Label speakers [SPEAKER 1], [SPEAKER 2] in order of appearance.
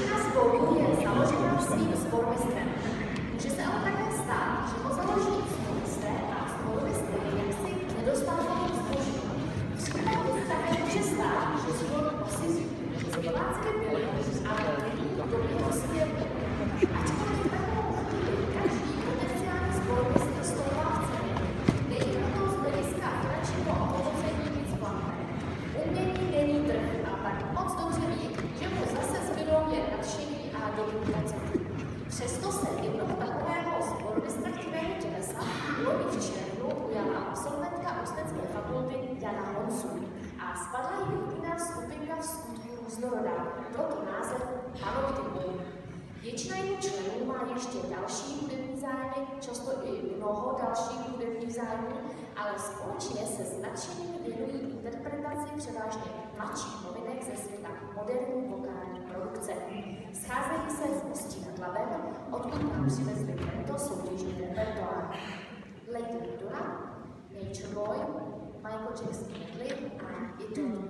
[SPEAKER 1] Většina sborů je založena svým sbormistrem. Může se ale také stát, že ho založí sbormistr a sbormistr jaksi nedostávají zboží. V případě se také může stát, že sbor osizí. Zpěváci by Většina jeho členů má ještě další hudební zájmy, často i mnoho dalších hudebních zájmů, ale společně se značením věnují interpretaci převážně mladších novinek ze světa moderní vokální produkce. Scházejí se v Ústí nad Labem, odkud nám přivezli tento soutěžní repertoár. Lady Madonna, Nature Boy, Michael Jackson Medley a It